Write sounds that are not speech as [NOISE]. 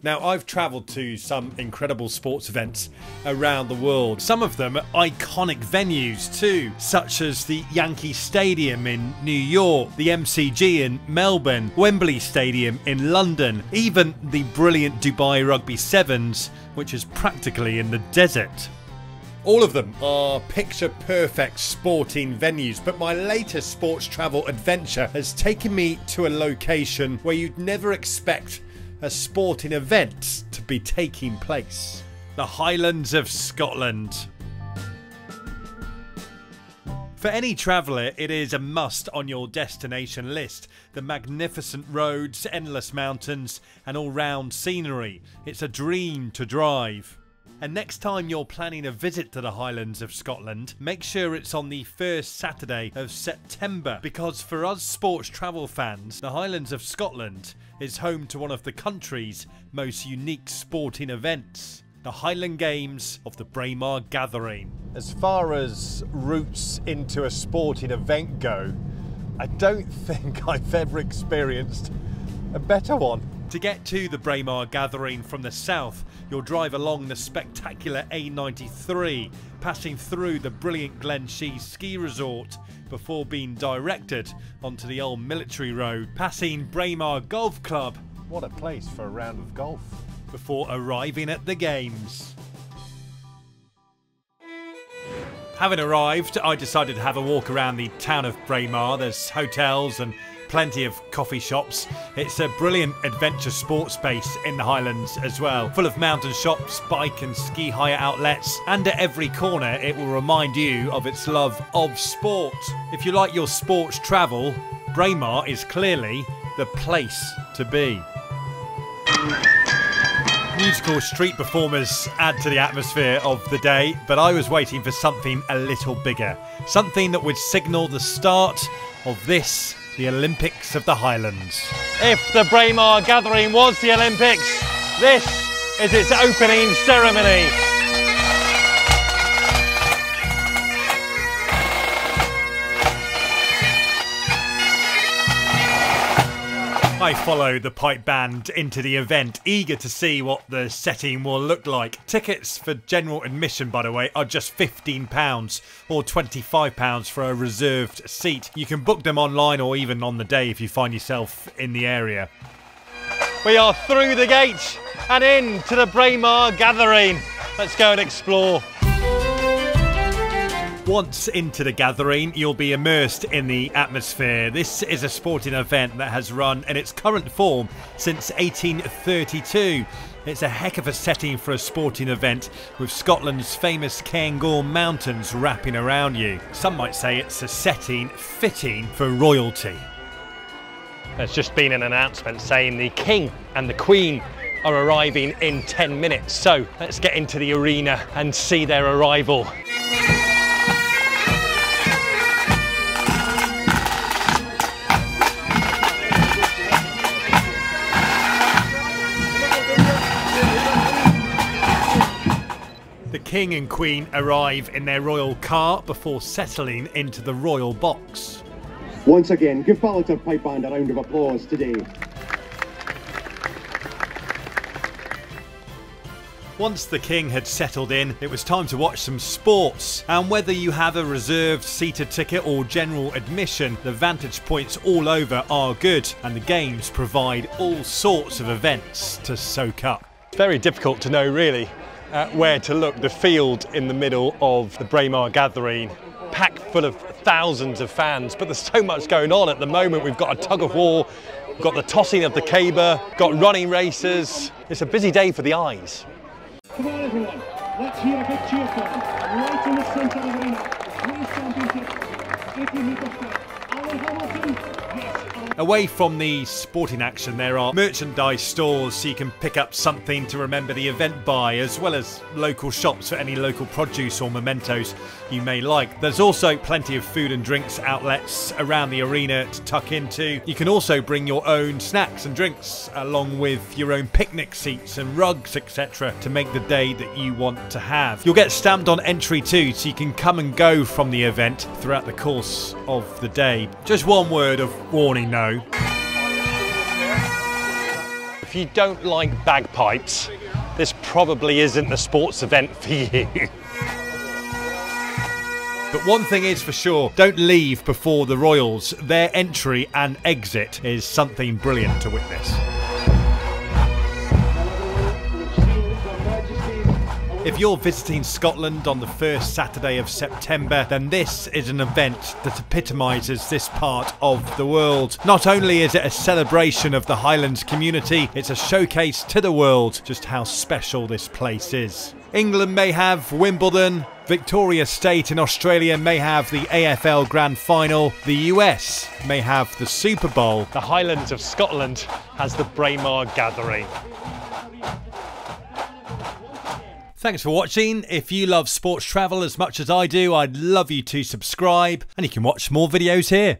Now, I've travelled to some incredible sports events around the world. Some of them are iconic venues too, such as the Yankee Stadium in New York, the MCG in Melbourne, Wembley Stadium in London, even the brilliant Dubai Rugby Sevens, which is practically in the desert. All of them are picture perfect sporting venues, but my latest sports travel adventure has taken me to a location where you'd never expect a sporting event to be taking place. The Highlands of Scotland. For any traveller, it is a must on your destination list. The magnificent roads, endless mountains, and all round scenery. It's a dream to drive. And next time you're planning a visit to the Highlands of Scotland, make sure it's on the first Saturday of September because for us sports travel fans, the Highlands of Scotland is home to one of the country's most unique sporting events. The Highland Games of the Braemar Gathering. As far as routes into a sporting event go, I don't [LAUGHS] think I've ever experienced a better one. To get to the Braemar Gathering from the south, you'll drive along the spectacular A93, passing through the brilliant Glen Shee ski resort before being directed onto the old military road, passing Braemar Golf Club. What a place for a round of golf. Before arriving at the games. Having arrived, I decided to have a walk around the town of Braemar. There's hotels and plenty of coffee shops. It's a brilliant adventure sports space in the Highlands as well, full of mountain shops, bike and ski hire outlets, and at every corner it will remind you of its love of sport. If you like your sports travel, Braemar is clearly the place to be. Musical street performers add to the atmosphere of the day, but I was waiting for something a little bigger. Something that would signal the start of this the Olympics of the Highlands. If the Braemar Gathering was the Olympics, this is its opening ceremony. I followed the pipe band into the event, eager to see what the setting will look like. Tickets for general admission, by the way, are just £15 or £25 for a reserved seat. You can book them online or even on the day if you find yourself in the area. We are through the gate and in to the Braemar Gathering. Let's go and explore. Once into the gathering, you'll be immersed in the atmosphere. This is a sporting event that has run in its current form since 1832. It's a heck of a setting for a sporting event with Scotland's famous Cairngorm Mountains wrapping around you. Some might say it's a setting fitting for royalty. There's just been an announcement saying the King and the Queen are arriving in 10 minutes. So let's get into the arena and see their arrival. The King and Queen arrive in their royal car before settling into the royal box. Once again, give Ballater Pipe Band a round of applause today. Once the King had settled in, it was time to watch some sports. And whether you have a reserved seated ticket or general admission, the vantage points all over are good, and the games provide all sorts of events to soak up. It's very difficult to know, really, uh, where to look. The field in the middle of the Braemar Gathering, packed full of thousands of fans, but there's so much going on at the moment. We've got a tug of war, we've got the tossing of the caber, got running races. It's a busy day for the eyes. Come on everyone, let's hear a big cheer for right in the centre of the arena, race championship, 80 metre start, Alan Hamilton, yes, Away from the sporting action, there are merchandise stores so you can pick up something to remember the event by, as well as local shops for any local produce or mementos you may like. There's also plenty of food and drinks outlets around the arena to tuck into. You can also bring your own snacks and drinks, along with your own picnic seats and rugs, etc., to make the day that you want to have. You'll get stamped on entry too, so you can come and go from the event throughout the course of the day. Just one word of warning though. If you don't like bagpipes, this probably isn't the sports event for you. [LAUGHS] But one thing is for sure, don't leave before the Royals. Their entry and exit is something brilliant to witness. If you're visiting Scotland on the first Saturday of September, then this is an event that epitomises this part of the world. Not only is it a celebration of the Highlands community, it's a showcase to the world just how special this place is. England may have Wimbledon, Victoria State in Australia may have the AFL Grand Final, the US may have the Super Bowl. The Highlands of Scotland has the Braemar Gathering. Thanks for watching. If you love sports travel as much as I do, I'd love you to subscribe and you can watch more videos here.